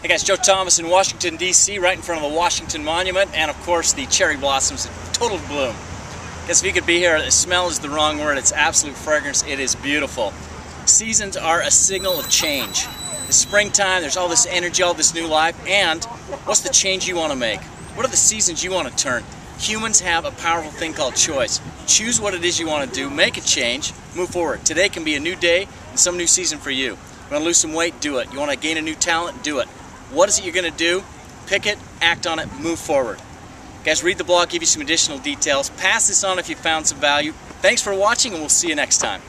Hey guys, Joe Thomas in Washington, D.C., right in front of the Washington Monument, and of course the cherry blossoms in total bloom. Guess if you could be here, the smell is the wrong word, it's absolute fragrance, it is beautiful. Seasons are a signal of change. It's springtime, there's all this energy, all this new life, and what's the change you want to make? What are the seasons you want to turn? Humans have a powerful thing called choice. Choose what it is you want to do, make a change, move forward. Today can be a new day and some new season for you. You want to lose some weight? Do it. You want to gain a new talent? Do it. What is it you're going to do? Pick it, act on it, move forward. Guys, read the blog, give you some additional details. Pass this on if you found some value. Thanks for watching, and we'll see you next time.